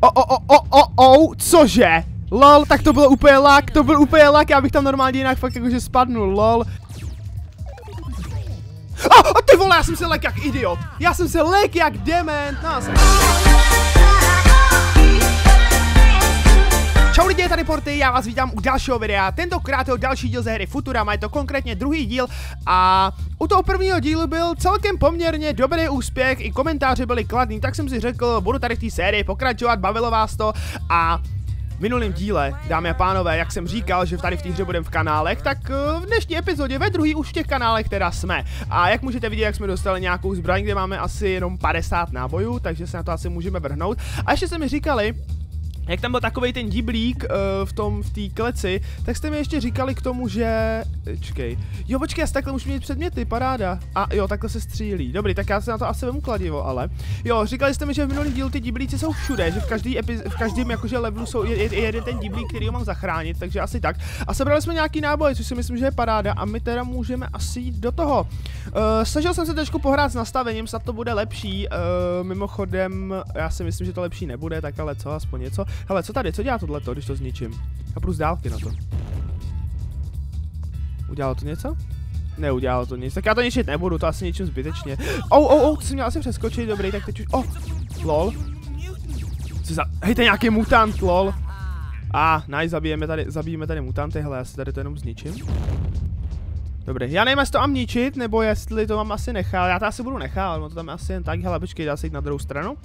O, o, o, o, o, o, cože? Lol, tak to bylo úplně lak, to byl úplně lak, já bych tam normálně jinak fakt jakože spadnul, lol. A, oh, ty vole, já jsem se lek jak idiot. Já jsem se lek jak dement. No, jsem... Čau lidi, tady Porty, já vás vítám u dalšího videa, tentokrát je další díl ze hry Futurama, je to konkrétně druhý díl a u toho prvního dílu byl celkem poměrně dobrý úspěch, i komentáře byly kladný, tak jsem si řekl, budu tady v té sérii pokračovat, bavilo vás to a v minulém díle, dámy a pánové, jak jsem říkal, že tady v té hře budeme v kanálech, tak eh, v dnešní epizodě ve druhý už v těch kanálech teda jsme. A jak můžete vidět, jak jsme dostali nějakou zbraň, kde máme asi jenom 50 nábojů, takže se na to asi můžeme vrhnout. A ještě se mi říkali, jak tam byl takový ten diblík uh, v tom, v té kleci, tak jste mi ještě říkali k tomu, že... Čekej. Jo, počkej, asi takhle můžu mít předměty, paráda. A jo, takhle se střílí. Dobrý, tak já se na to asi vemu kladivo, ale. Jo, říkali jste mi, že v minulý dílu ty diblíci jsou všude, že v každý epiz v každém jakože levelu jsou je, je, jeden ten diblík, který ho mám zachránit, takže asi tak. A sebrali jsme nějaký náboj, což si myslím, že je paráda a my teda můžeme asi jít do toho. Uh, snažil jsem se trošku pohrát s nastavením, snad to bude lepší. Uh, mimochodem, já si myslím, že to lepší nebude, tak ale co, aspoň něco. Hele, co tady, co dělá tohleto, když to zničím? A plus dálky na to. Udělalo to něco? Neudělalo to nic, tak já to ničit nebudu, to asi ničím zbytečně. Oh, oh, oh, to jsem měl asi přeskočit, dobrý, tak teď už, oh, lol. Co za, hej, to je nějaký mutant, lol. A, ah, nice, zabijeme tady, zabijeme tady mutanty, hele, já si tady to jenom zničím. Dobrý, já nevím, jestli to mám ničit, nebo jestli to mám asi nechat, já to asi budu nechat, no to tam asi jen tak, hele, počkej, dá se jít na druhou stranu.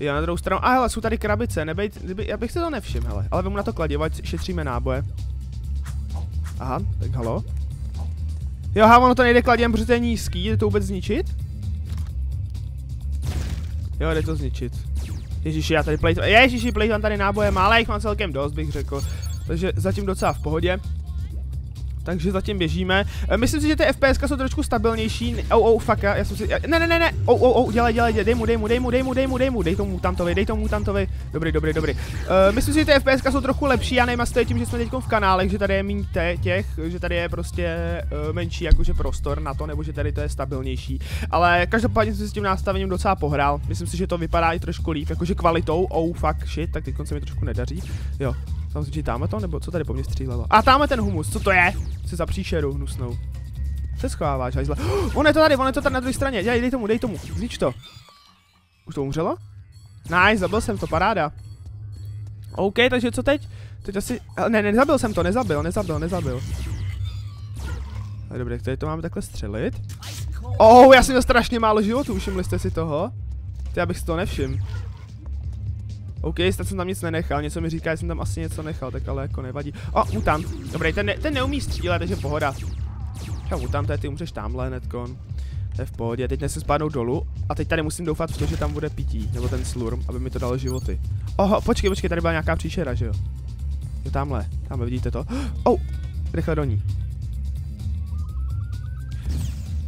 Jo, na druhou stranu. A hele, jsou tady krabice, nebejt, kdyby, já bych si to nevšiml, hele. Ale vemu na to kladivo, ať šetříme náboje. Aha, tak halo. Jo, ha, ono to nejde kladiem, protože to je nízký, jde to vůbec zničit? Jo, jde to zničit. Ježiši, já tady plejt... Ježiši, plejtám tady náboje, ale jich mám celkem dost, bych řekl. Takže zatím docela v pohodě takže zatím běžíme. Eh, myslím si, že ty FPS jsou trošku stabilnější. Oh, oh, fuck, já jsem si... Ne, ne, ne, ne, oh, oh, oh, dělej, dělej, dej mu, dej mu, dej mu, dej mu, dej mu, dej mu, dej tomu mutantovi, dej tomu mutantovi. Dobrý, dobrý, dobrý. Uh, myslím si, že ty FPS jsou trochu lepší, já nevím, jestli to je tím, že jsme teď v kanálech, že tady je méně těch, že tady je prostě uh, menší jakože prostor na to, nebo že tady to je stabilnější. Ale každopádně jsem si s tím nastavením docela pohrál. Myslím si, že to vypadá i trošku líp, jakože kvalitou. Oh, fuck, shit, tak teď se mi trošku nedaří. Jo, Samozřejmě tamhle to, nebo co tady po mně střílelo? A tamhle ten humus, co to je? Co za příšeru hnusnou? Se schováváš, hajzle. Oh, on je to tady, on je to tady na druhé straně. Dej, dej tomu, dej tomu, znič to. Už to umřelo? Nice, zabil jsem to, paráda. OK, takže co teď? Teď asi... Ne, ne, nezabil jsem to, nezabil, nezabil, nezabil. Dobrý, tady to máme takhle střelit. Oh, já jsem měl strašně málo životů, všimli jste si toho? Ty, já bych si to nevšiml. OK, snad jsem tam nic nenechal, něco mi říká, že jsem tam asi něco nechal, tak ale jako nevadí. O, mutant. Dobrý, ten, ne, ten neumí střílet, takže pohoda. Čau, mutant, ty umřeš tamhle netkon. To je v pohodě, teď nesem spadnout dolů a teď tady musím doufat v to, že tam bude pití, nebo ten slurm, aby mi to dalo životy. Oho, počkej, počkej, tady byla nějaká příšera, že jo? Jo, tamhle, tamhle, vidíte to? Oh, rychle do ní.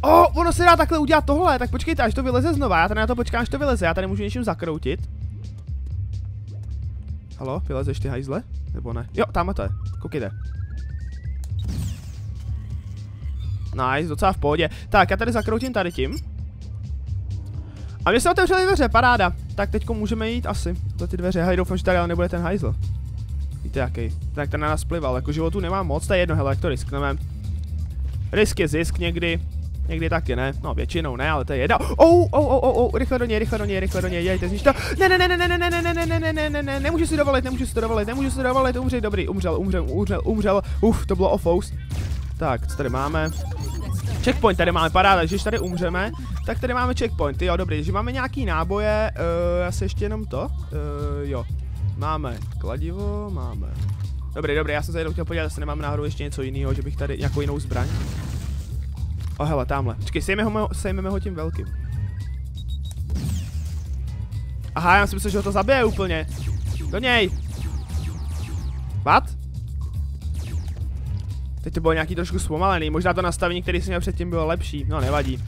Oh, ono se dá takhle udělat tohle, tak počkejte, až to vyleze znova, já tady na to počkám, až to vyleze, já tady můžu něčím zakroutit. Halo, vylezeš ty hajzle? Nebo ne? Jo, tam to je. Koukejte. Nice, docela v pohodě. Tak, já tady zakroutím tady tím. A mě se otevřely dveře, paráda. Tak teďko můžeme jít asi za ty dveře. Hej, doufám, že tady ale nebude ten hajzl. Víte jaký? Tak ten na nás plival, jako životu nemám moc, to je jedno, hele, jak to riskneme. Risk je zisk někdy. Někdy taky ne, no většinou ne, ale to je jedna. Oh, oh, oh, oh, oh, rychle do něj, rychle do něj, rychle do něj, dělejte znič to. Ne, ne, ne, ne, ne, ne, ne, ne, ne, ne, ne, ne, ne, ne, nemůžu si dovolit, nemůžu si to dovolit, nemůžu si dovolit, umřít, dobrý, umřel, umřel, umřel, umřel, uf, to bylo ofous. Tak, co tady máme? Checkpoint tady máme, paráda, když tady umřeme, tak tady máme checkpoint, jo, dobrý, že máme nějaký náboje, uh, asi ještě jenom to, uh, jo. Máme kladivo, máme. Dobrý, dobrý, já jsem se jenom chtěl podívat, jestli nemáme náhodou ještě něco jiného, že bych tady nějakou jinou zbraň. O hele, tamhle. Počkej, sejmeme ho, sejmeme ho tím velkým. Aha, já si myslím, že ho to zabije úplně. Do něj. What? Teď to bylo nějaký trošku zpomalený, možná to nastavení, který jsem měl předtím, bylo lepší, no nevadí.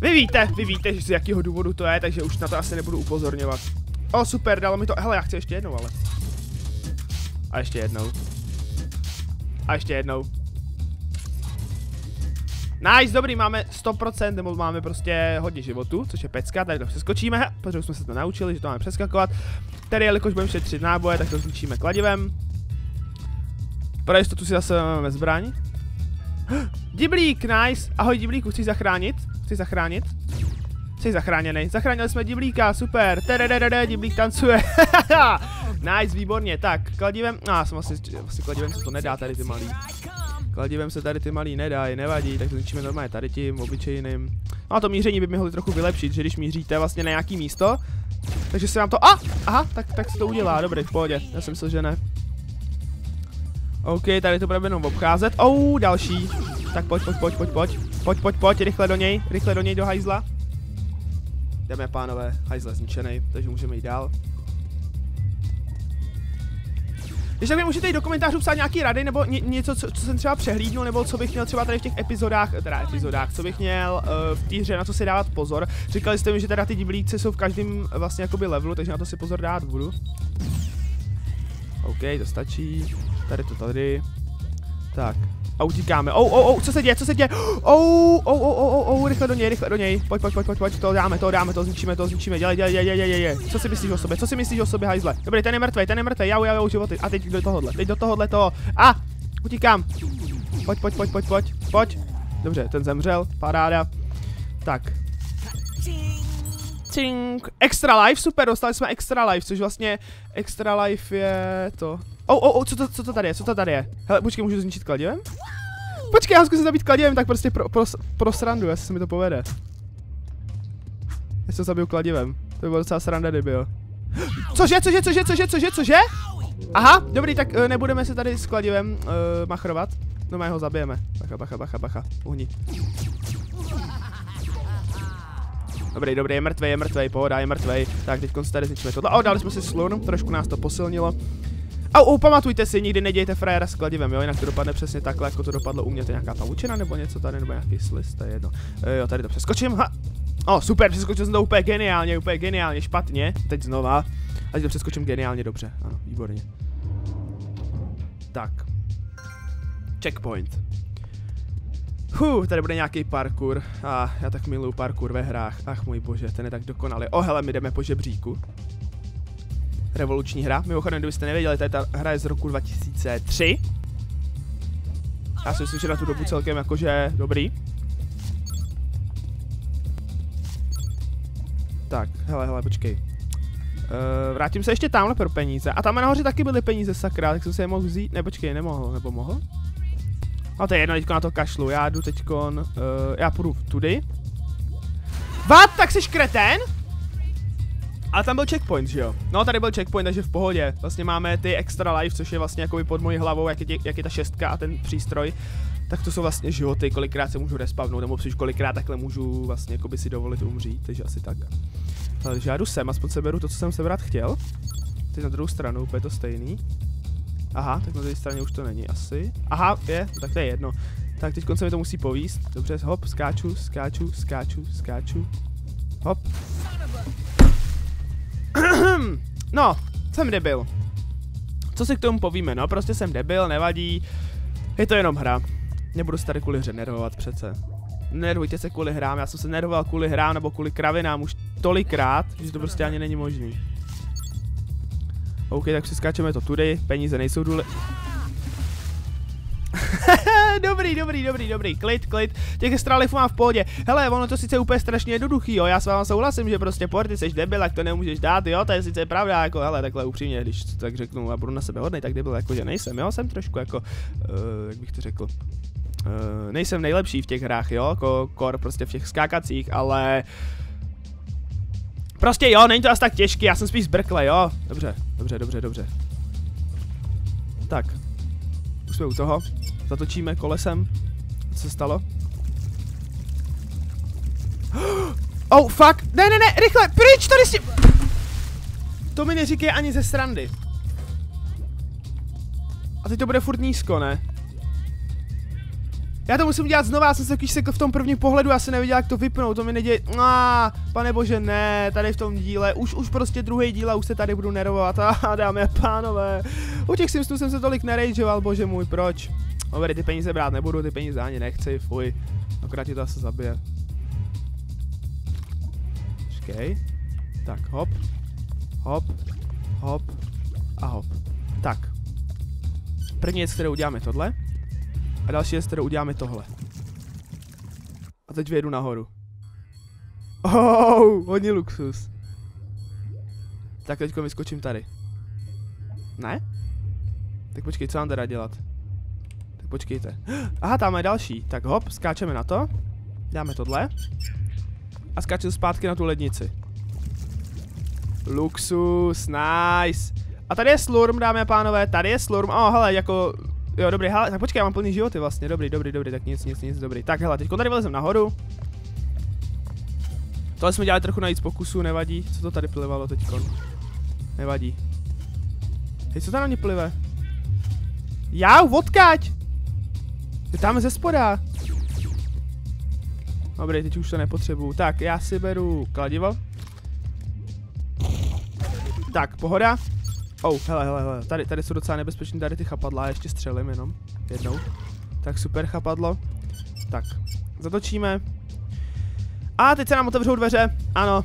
Vy víte, vy víte, z jakého důvodu to je, takže už na to asi nebudu upozorňovat. O, super, dalo mi to, hele, já chci ještě jednou, ale. A ještě jednou. A ještě jednou. Nice, dobrý, máme 100%, nebo máme prostě hodně životu, což je pecka, tady to přeskočíme, protože jsme se to naučili, že to máme přeskakovat. Tady, jelikož budeme šetřit náboje, tak to zničíme kladivem. Pro jistotu si zase máme zbraň. Diblík, nice. Ahoj Diblíku, chceš zachránit? Chceš zachránit? Jsi zachráněný. Zachránili jsme Diblíka, super. Tedededede, Diblík tancuje. nice, výborně. Tak, kladivem, a ah, jsem asi, asi kladivem se to nedá tady ty malý. Kladivem se tady ty malý nedají, nevadí, tak to zničíme normálně tady tím obyčejným. No a to míření by mohlo trochu vylepšit, že když míříte vlastně na nějaký místo, takže se vám to... A! Aha, tak, tak se to udělá, dobrý, v pohodě, já jsem myslel, že ne. OK, tady to budeme jenom obcházet. Ou, další. Tak pojď, pojď, pojď, pojď, pojď. Pojď, pojď, pojď, rychle do něj, rychle do něj do hajzla. Jdeme, pánové, hajzle zničený, takže můžeme jít dál. Když tak mi můžete jít do komentářů psát nějaký rady, nebo ně, něco, co, co, jsem třeba přehlídnul, nebo co bych měl třeba tady v těch epizodách, teda epizodách, co bych měl uh, v té hře, na co si dávat pozor. Říkali jste mi, že teda ty diblíci jsou v každém vlastně jakoby levelu, takže na to si pozor dát budu. OK, to stačí. Tady to tady. Tak, a utíkáme. Oh, oh, oh, co se děje, co se děje? Oh, oh, oh, oh, oh, rychle do něj, rychle do něj. Pojď, pojď, pojď, pojď, pojď, to dáme, to dáme, to zničíme, to zničíme. Dělej, dělej, dělej, dělej, dělej. Co si myslíš o sobě, co si myslíš o sobě, hajzle? Dobrý, ten je mrtvý, ten je mrtvý, jau, jau, životy. A teď do tohohle, teď do tohohle toho. A, utíkám. Pojď, pojď, pojď, pojď, pojď, pojď. Dobře, ten zemřel, paráda. Tak. Extra life, super, dostali jsme extra life, což vlastně extra life je to. Oh, oh, oh, co to, co to tady je, co to tady je? Hele, počkej, můžu zničit kladivem? Počkej, já zkusím zabít kladivem, tak prostě pro, pro, pro srandu, jestli se mi to povede. Jestli to zabiju kladivem. To by bylo docela sranda, kdyby jo. Cože, cože, cože, cože, cože, cože? Aha, dobrý, tak uh, nebudeme se tady s kladivem uh, machrovat. No my ho zabijeme. Bacha, bacha, bacha, bacha. Uhni. Dobrý, dobrý, je mrtvý, je mrtvý, pohoda, je mrtvý. Tak, teď tady zničíme tohle. O, dali jsme si slun, trošku nás to posilnilo. A oh, pamatujte si, nikdy nedějte frajera s kladivem, jo, jinak to dopadne přesně takhle, jako to dopadlo u mě, to je nějaká pavučina nebo něco tady, nebo nějaký slis, to je jedno. E, jo, tady to přeskočím, ha. O, oh, super, přeskočil jsem to úplně geniálně, úplně geniálně, špatně, teď znova. A teď to přeskočím geniálně dobře, ano, výborně. Tak. Checkpoint. Huh, tady bude nějaký parkour. A ah, já tak miluju parkour ve hrách. Ach můj bože, ten je tak dokonalý. O hele, my jdeme po žebříku revoluční hra. Mimochodem, kdybyste nevěděli, tady ta hra je z roku 2003. Já si myslím, že na tu dobu celkem jakože dobrý. Tak, hele, hele, počkej. Uh, vrátím se ještě tamhle pro peníze. A tam nahoře taky byly peníze, sakra, tak jsem se je mohl vzít. Ne, počkej, nemohl, nebo mohl? No to je jedno, teďko na to kašlu, já jdu teďkon, uh, já půjdu tudy. Vat, tak jsi kretén? Ale tam byl checkpoint, že jo? No, tady byl checkpoint, takže v pohodě. Vlastně máme ty extra life, což je vlastně jakoby pod mojí hlavou, jak je, tě, jak je ta šestka a ten přístroj. Tak to jsou vlastně životy, kolikrát se můžu respavnout, nebo příš kolikrát takhle můžu vlastně jakoby si dovolit umřít, takže asi tak. Takže já jdu sem, aspoň se beru to, co jsem sebrat chtěl. Teď na druhou stranu, úplně to stejný. Aha, tak na druhé straně už to není asi. Aha, je, tak to je jedno. Tak teď se mi to musí povíst. Dobře, hop, skáču, skáču, skáču, skáču. Hop. No, jsem debil. Co si k tomu povíme, no, prostě jsem debil, nevadí. Je to jenom hra. Nebudu se tady kvůli hře nervovat přece. Nervujte se kvůli hrám, já jsem se nervoval kvůli hrám nebo kvůli kravinám už tolikrát, že to prostě ani není možný. OK, tak přeskáčeme to tudy, peníze nejsou důležité. dobrý, dobrý, dobrý, dobrý, klid, klid, těch extralifů mám v pohodě. Hele, ono to sice úplně strašně jednoduchý, jo, já s váma souhlasím, že prostě port, ty jsi debil, jak to nemůžeš dát, jo, to je sice pravda, jako, hele, takhle upřímně, když tak řeknu a budu na sebe hodnej, tak debil, jako, že nejsem, jo, jsem trošku jako, uh, jak bych to řekl, uh, nejsem nejlepší v těch hrách, jo, jako kor prostě v těch skákacích, ale Prostě jo, není to asi tak těžký, já jsem spíš zbrkle, jo. Dobře, dobře, dobře, dobře. Tak. Už jsme u toho. Zatočíme kolesem. Co se stalo? Oh, fuck. Ne, ne, ne, rychle, pryč tady s tím. To mi neříkej ani ze srandy. A teď to bude furt nízko, ne? Já to musím dělat znova, já jsem se taky sekl v tom prvním pohledu, já jsem nevěděl, jak to vypnout, to mi neděje, ah, pane bože, ne, tady v tom díle, už, už prostě druhý díl a už se tady budu nervovat, a dámy a pánové, u těch Simsů jsem se tolik nerageoval, bože můj, proč? Dobrý, ty peníze brát nebudu, ty peníze ani nechci, fuj. Akorát ti to asi zabije. Počkej. Tak, hop. Hop. Hop. A hop. Tak. První věc, kterou uděláme tohle. A další věc, kterou uděláme tohle. A teď vyjedu nahoru. Oh, hodně luxus. Tak teďko vyskočím tady. Ne? Tak počkej, co mám teda dělat? Počkejte. Aha, tam je další. Tak hop, skáčeme na to. Dáme tohle. A skáčeme zpátky na tu lednici. Luxus, nice. A tady je slurm, dámy a pánové, tady je slurm. Oh, hele, jako... Jo, dobrý, hele, tak počkej, já mám plný životy vlastně, dobrý, dobrý, dobrý, tak nic, nic, nic, dobrý. Tak hele, teď tady vylezem nahoru. Tohle jsme dělali trochu navíc pokusů, nevadí. Co to tady plivalo teďkon? Nevadí. Hej, co tam na mě plive? Já, odkaď! Je tam ze spoda. Dobrý, teď už to nepotřebuju. Tak, já si beru kladivo. Tak, pohoda. Oh, hele, hele, hele, tady, tady jsou docela nebezpečné tady ty chapadla, já ještě střelím jenom, jednou. Tak super chapadlo. Tak, zatočíme. A teď se nám otevřou dveře, ano.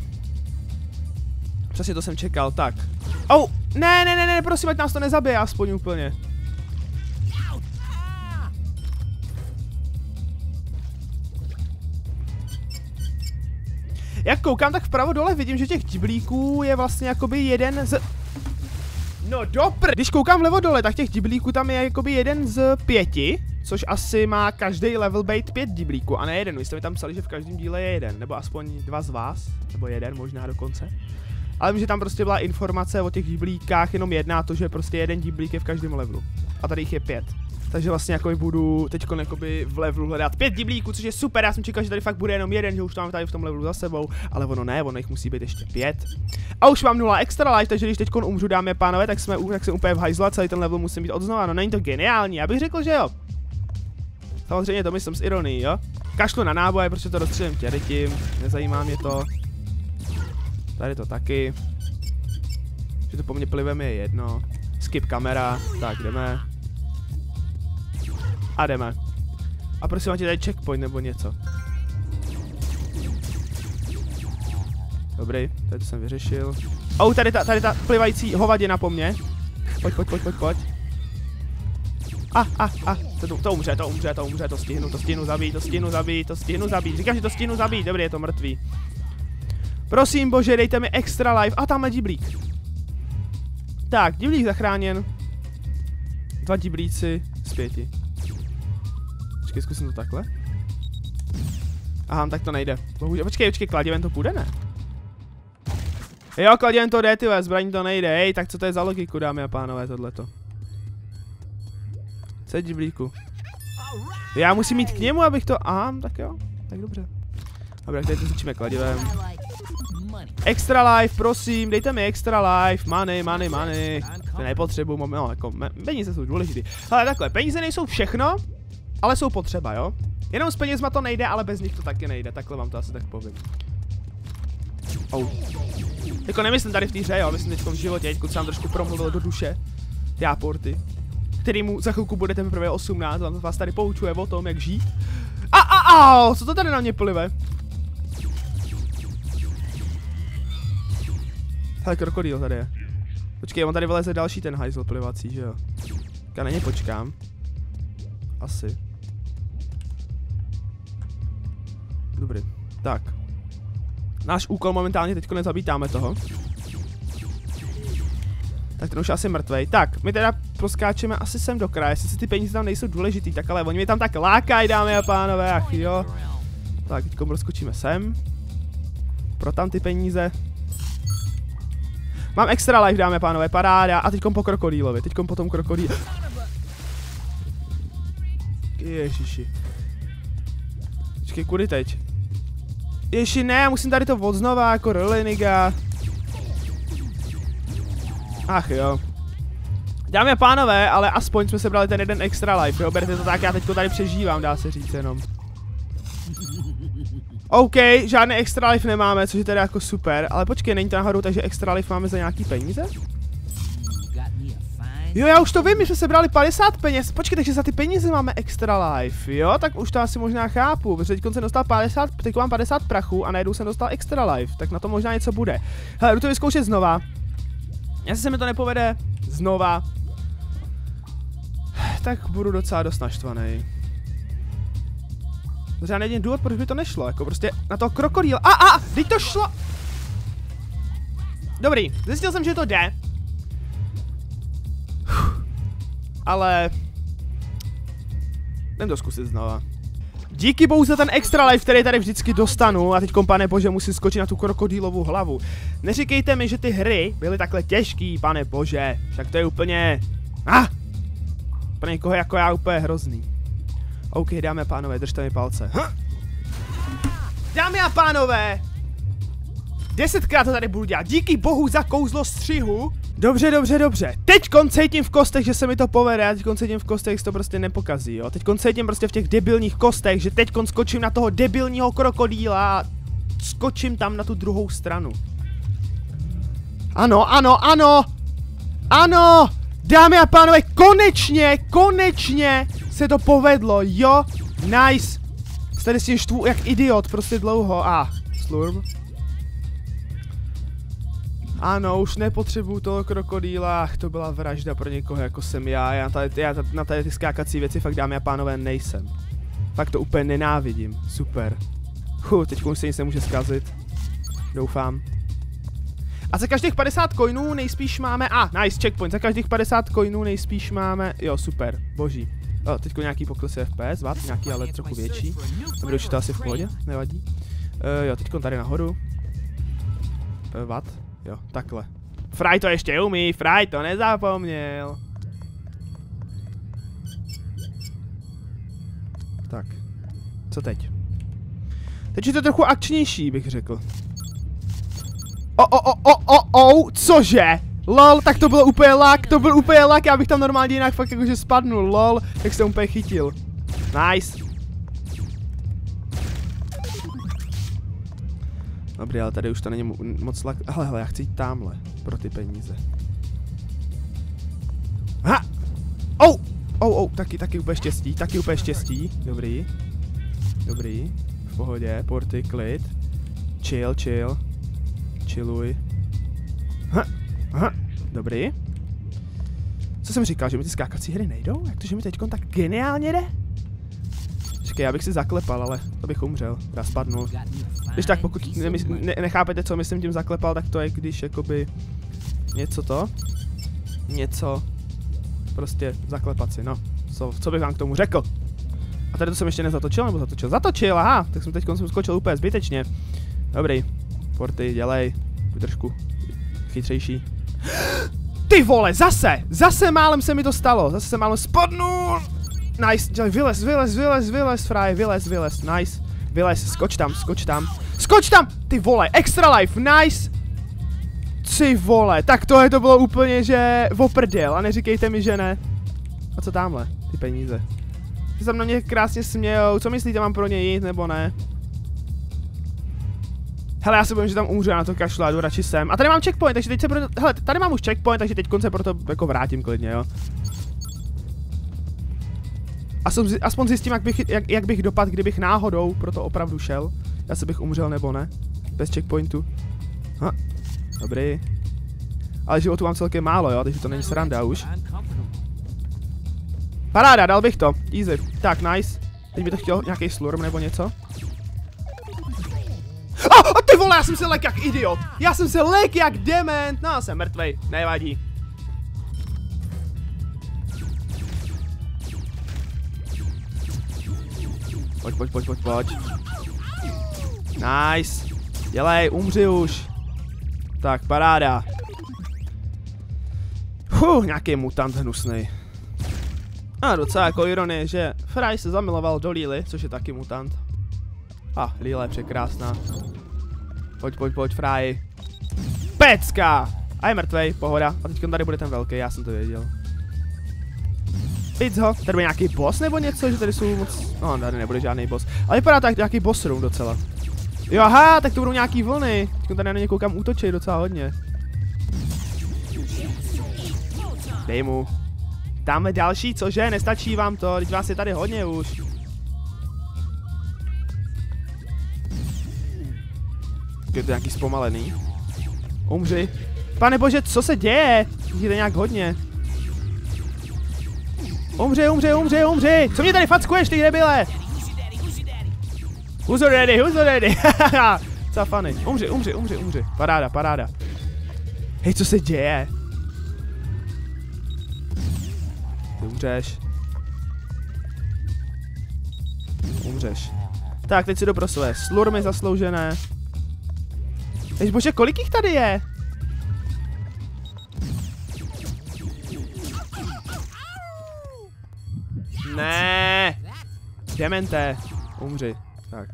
Přesně to jsem čekal, tak. Oh, ne, ne, ne, ne, prosím, ať nás to nezabije, aspoň úplně. Jak koukám, tak vpravo dole vidím, že těch diblíků je vlastně jakoby jeden z... No dopr... Když koukám vlevo dole, tak těch diblíků tam je jakoby jeden z pěti, což asi má každý level být pět diblíků a ne jeden. Vy jste mi tam psali, že v každém díle je jeden, nebo aspoň dva z vás, nebo jeden možná dokonce. Ale vím, že tam prostě byla informace o těch diblíkách jenom jedna, to, že prostě jeden diblík je v každém levelu. A tady jich je pět. Takže vlastně jako budu teď v levelu hledat pět diblíků, což je super, já jsem čekal, že tady fakt bude jenom jeden, že už tam tady v tom levelu za sebou, ale ono ne, ono jich musí být ještě pět. A už mám nula extra life, takže když teď umřu, dámy a pánové, tak, jsme, tak jsem úplně v hajzlu a celý ten level musím být odznova, no není to geniální, já bych řekl, že jo. Samozřejmě to myslím s ironií, jo. Kašlu na náboje, protože to rozstřelím tě tím, nezajímá mě to. Tady to taky. Že to po mně plivem je jedno. Skip kamera, tak jdeme. A jdeme. A prosím vás, tady checkpoint nebo něco. Dobrý, tady to jsem vyřešil. Oh, tady ta, tady ta plivající hovadina po mně. Pojď, pojď, pojď, pojď, pojď. A, a, a, to, to umře, to umře, to umře, to stihnu, to stihnu zabít, to stihnu zabít, to stihnu zabít. Říkám, že to stihnu zabít, dobrý, je to mrtvý. Prosím bože, dejte mi extra life. A tam je diblík. Tak, diblík zachráněn. Dva diblíci z pěti. Počkej, zkusím to takhle. Aha, tak to nejde. Bohužel, počkej, počkej, kladivem to půjde, ne? Jo, kladivem to jde, tyhle, zbraní to nejde. Hej, tak co to je za logiku, dámy a pánové, tohleto? Co je diblíku? Já musím mít k němu, abych to... Aha, tak jo, tak dobře. Dobře, tady to zničíme kladivem. Extra life, prosím, dejte mi extra life, money, money, money. To no, jako, peníze jsou důležité. Ale takhle, peníze nejsou všechno, ale jsou potřeba, jo? Jenom s penězma to nejde, ale bez nich to taky nejde, takhle vám to asi tak povím. Oh. Jako nemyslím tady v té hře, jo, myslím teď v životě, teď jsem trošku promluvil do duše. Ty aporty. Který mu za chvilku budete teprve 18, on vás tady poučuje o tom, jak žít. A, a, a, co to tady na mě plive? Hele, krokodýl tady je. Počkej, on tady vyleze další ten hajzl plivací, že jo? Já na ně počkám. Asi. Dobrý. Tak. Náš úkol momentálně teďko nezabítáme toho. Tak ten už asi mrtvej. Tak, my teda proskáčeme asi sem do kraje, sice ty peníze tam nejsou důležitý, tak ale oni mi tam tak lákají, dámy a pánové, ach jo. Tak, teďko rozkočíme sem. Pro tam ty peníze. Mám extra life, dámy a pánové, paráda. A teďkom po krokodýlovi, teďkom po tom krokodýlovi. Ježiši. Počkej, kudy teď? Ježi, ne, musím tady to odznova, jako Roliniga. Ach jo. Dámy a pánové, ale aspoň jsme se brali ten jeden extra life, jo, berte to tak, já teďko tady přežívám, dá se říct jenom. OK, žádný extra life nemáme, což je teda jako super, ale počkej, není to nahoru, takže extra life máme za nějaký peníze? Jo, já už to vím, my jsme sebrali 50 peněz. Počkej, takže za ty peníze máme extra life, jo? Tak už to asi možná chápu, protože teď jsem dostal 50, teď mám 50 prachu a najednou jsem dostal extra life, tak na to možná něco bude. Hele, jdu to vyzkoušet znova. Jestli se mi to nepovede znova, tak budu docela dost naštvaný. Protože já nejediný důvod, proč by to nešlo, jako prostě na toho krokodýl. A, a, teď to šlo! Dobrý, zjistil jsem, že to jde. Ale... Jdem to zkusit znova. Díky bohu za ten extra life, který tady vždycky dostanu a teď pane bože musím skočit na tu krokodýlovou hlavu. Neříkejte mi, že ty hry byly takhle těžký, pane bože. Však to je úplně... Ah! Pro někoho jako já úplně hrozný. OK, dámy a pánové, držte mi palce. Huh? Dámy a pánové! Desetkrát to tady budu dělat. Díky bohu za kouzlo střihu. Dobře, dobře, dobře. Teď cítím v kostech, že se mi to povede, a teď cítím v kostech, že to prostě nepokazí, jo. Teď cítím prostě v těch debilních kostech, že teď skočím na toho debilního krokodýla a skočím tam na tu druhou stranu. Ano, ano, ano! Ano! Dámy a pánové, konečně, konečně se to povedlo, jo? Nice. Tady si štvu jak idiot, prostě dlouho. A, ah, slurm. Ano, už nepotřebuju toho krokodýla, to byla vražda pro někoho jako jsem já, já, tady, já na tady ty skákací věci fakt dámy a pánové nejsem. Fakt to úplně nenávidím, super. Huh, teď se nic nemůže zkazit. Doufám. A za každých 50 coinů nejspíš máme, a ah, nice, checkpoint, za každých 50 coinů nejspíš máme, jo super, boží. O, teďko nějaký pokles FPS, vat, nějaký ale trochu větší. Už to asi v pohodě, nevadí. Uh, jo, teďko tady nahoru. Uh, vat, Jo, takhle. Fraj to ještě umí, Fraj to nezapomněl. Tak. Co teď? Teď je to trochu akčnější, bych řekl. O, o, o, o, o, o, cože? Lol, tak to bylo úplně lak, to byl úplně lak, já bych tam normálně jinak fakt jakože spadnul, lol, tak jsem úplně chytil. Nice. Dobrý, ale tady už to není mo moc lak... Hele, hele, já chci jít tamhle. Pro ty peníze. Ha! Oh! Oh, oh, taky, taky úplně štěstí, taky úplně štěstí. Dobrý. Dobrý. V pohodě, porty, klid. Chill, chill. Chilluj. Ha! Ha! Dobrý. Co jsem říkal, že mi ty skákací hry nejdou? Jak to, že mi teď tak geniálně jde? Počkej, já bych si zaklepal, ale to bych umřel. Já spadnul. Když tak, pokud ne, ne, nechápete, co myslím tím zaklepal, tak to je, když jakoby něco to, něco prostě zaklepat si, no. Co, co bych vám k tomu řekl? A tady to jsem ještě nezatočil, nebo zatočil? Zatočil, aha, tak jsem teď jsem skočil úplně zbytečně. Dobrý, porty, dělej, trošku chytřejší. Ty vole, zase, zase málem se mi to stalo, zase se málem spadnul. Nice, vylez, vylez, vylez, vylez, fraj, vylez, vylez, nice. Vylez, skoč tam, skoč tam. Skoč tam! Ty vole, extra life, nice! Ty vole, tak tohle to bylo úplně, že oprdel a neříkejte mi, že ne. A co tamhle? Ty peníze. Ty se na mě krásně smějou, co myslíte, mám pro ně jít nebo ne? Hele, já se bojím, že tam umřu, na to kašlu, jdu radši sem. A tady mám checkpoint, takže teď se proto... Hele, tady mám už checkpoint, takže teď se proto jako vrátím klidně, jo. Aspoň, zjistím, jak bych, jak, jak bych dopad, kdybych náhodou proto opravdu šel. Já se bych umřel nebo ne. Bez checkpointu. Ha, dobrý. Ale životu mám celkem málo, jo, takže to není sranda už. Paráda, dal bych to. Easy. Tak, nice. Teď by to chtěl nějaký slurm nebo něco. A, oh, ty vole, já jsem se lek jak idiot. Já jsem se lek jak dement. No, jsem mrtvej. Nevadí. Pojď, pojď, pojď, pojď, pojď. Nice. Dělej, umři už. Tak, paráda. Huh, nějaký mutant hnusný. A docela jako ironie, že Fry se zamiloval do Lily, což je taky mutant. A, ah, Lila je překrásná. Pojď, pojď, pojď, Fry. Pecka! A je mrtvej, pohoda. A teď tady bude ten velký, já jsem to věděl. Pizz ho. Tady bude nějaký boss nebo něco, že tady jsou moc... No, tady nebude žádný boss. Ale vypadá tak nějaký boss room docela. Jo, aha, tak to budou nějaký vlny. Teď tady na ně koukám útočit docela hodně. Dej mu. Dáme další, cože? Nestačí vám to, teď vás je tady hodně už. Je to nějaký zpomalený. Umři. Pane bože, co se děje? Jde nějak hodně. Umři, umři, umři, umři! Co mě tady fackuješ, ty debile? Who's ready, who's ready? Co funny. Umři, umři, umři, umři. Paráda, paráda. Hej, co se děje? Ty umřeš. Umřeš. Tak, teď si jdu své slurmy zasloužené. Jež bože, kolik jich tady je? Demente. Umři. Tak.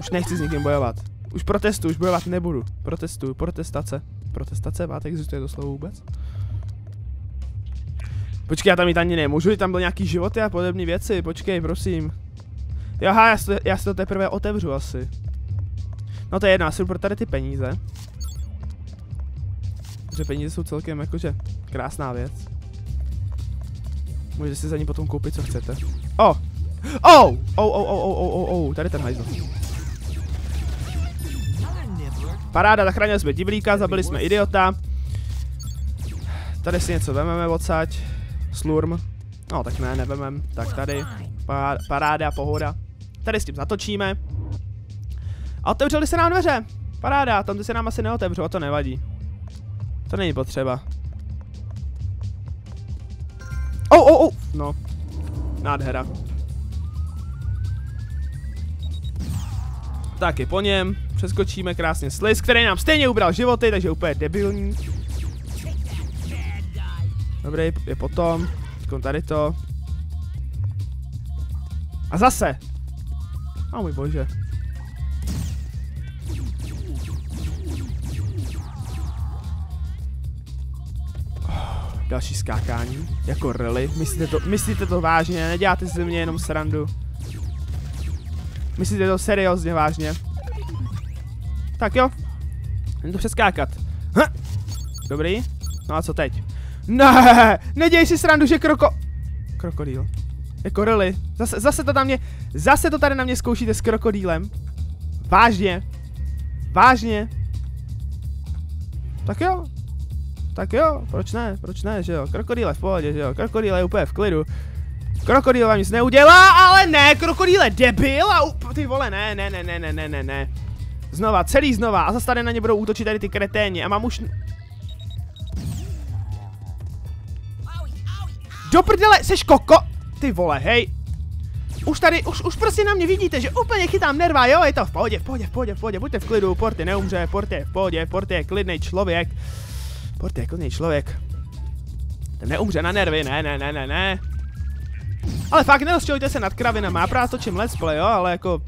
Už nechci s nikým bojovat. Už protestuju, už bojovat nebudu. Protestuju, protestace. Protestace, máte, existuje to slovo vůbec? Počkej, já tam jít ani nemůžu, tam byl nějaký životy a podobné věci, počkej, prosím. Jo, já, si, já si to teprve otevřu asi. No to je jedno, asi pro tady ty peníze. Že peníze jsou celkem jakože krásná věc. Můžete si za ní potom koupit, co chcete. Oh! Oh! Oh, oh, oh, oh, oh, oh, tady ten hajzl. Paráda, zachránili jsme divlíka, zabili jsme idiota. Tady si něco vememe odsaď. Slurm. No, tak ne, nevemem. Tak tady. Paráda, pohoda. Tady s tím zatočíme. A otevřeli se nám dveře. Paráda, tam se nám asi neotevřou, a to nevadí. To není potřeba. Oh, oh, oh. No. Nádhera. Taky po něm. Přeskočíme krásně sliz, který nám stejně ubral životy, takže úplně debilní. Dobrý, je potom. Teďkon tady to. A zase. A oh, můj bože. Další skákání. Jako rally. Myslíte to, myslíte to vážně? Neděláte ze mě jenom srandu. Myslíte to seriózně vážně? Tak jo. Jdem to přeskákat. Ha! Dobrý. No a co teď? Ne, neděj si srandu, že kroko... Krokodýl. Jako rally. Zase, zase to na mě, zase to tady na mě zkoušíte s krokodýlem. Vážně. Vážně. Tak jo, tak jo, proč ne, proč ne, že jo, krokodýle v pohodě, že jo, krokodýle je úplně v klidu. Krokodýl vám nic neudělá, ale ne, krokodýle debil a up, ty vole, ne, ne, ne, ne, ne, ne, ne, ne. Znova, celý znova a zase tady na ně budou útočit tady ty kreténi a mám už... Do prdele, seš koko... Ty vole, hej. Už tady, už, už prostě na mě vidíte, že úplně chytám nerva, jo, je to v pohodě, v pohodě, v pohodě, v pohodě, buďte v klidu, Porty neumře, Porty je v pohodě, Porty je klidný člověk. Porty je klidný člověk. Ten neumře na nervy, ne, ne, ne, ne, ne. Ale fakt nerozčilujte se nad kravinama, já právě točím let's play, jo, ale jako...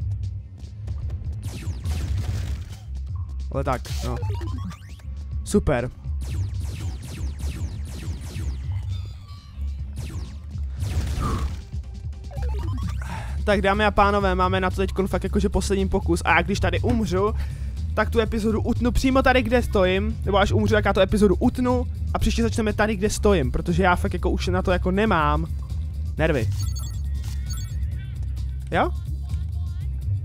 Ale tak, no. Super. Tak dámy a pánové, máme na to teď fakt jakože poslední pokus a já když tady umřu, tak tu epizodu utnu přímo tady, kde stojím, nebo až umřu, tak já tu epizodu utnu a příště začneme tady, kde stojím, protože já fakt jako už na to jako nemám nervy. Jo?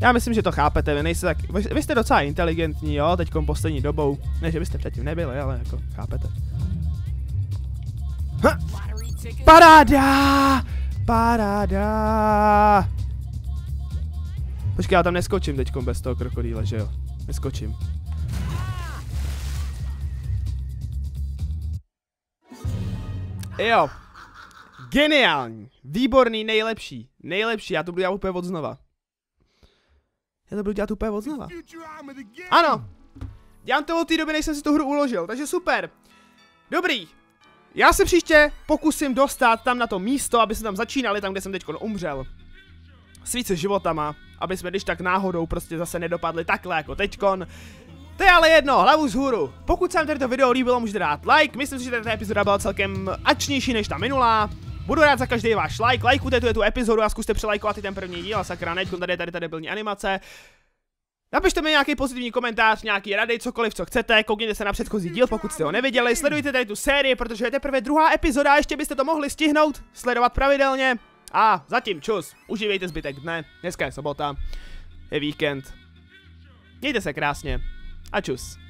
Já myslím, že to chápete, vy nejste tak, vy, vy jste docela inteligentní, jo, teďkom poslední dobou. Ne, že byste předtím nebyli, ale jako, chápete. Ha! Paráda! Paráda! Počkej, já tam neskočím teďkom bez toho krokodýle, že jo? Neskočím. Jo. Geniální. Výborný, nejlepší. Nejlepší, já to budu dělat úplně od znova. Já to budu dělat úplně od znova. Ano. Dělám to od té doby, než jsem si tu hru uložil, takže super. Dobrý. Já se příště pokusím dostat tam na to místo, aby se tam začínali, tam, kde jsem teď umřel. S více životama aby jsme když tak náhodou prostě zase nedopadli takhle jako teďkon. To je ale jedno, hlavu z hůru. Pokud se vám tady to video líbilo, můžete dát like, myslím si, že ta epizoda byla celkem ačnější než ta minulá. Budu rád za každý váš like, lajkujte tu, tu epizodu a zkuste přelajkovat i ten první díl, sakra, neď, tady je tady ta debilní animace. Napište mi nějaký pozitivní komentář, nějaký rady, cokoliv, co chcete, koukněte se na předchozí díl, pokud jste ho neviděli, sledujte tady tu sérii, protože je teprve druhá epizoda, ještě byste to mohli stihnout, sledovat pravidelně. A zatím čus, užívejte zbytek dne, dneska je sobota, je víkend. Mějte se krásně a čus.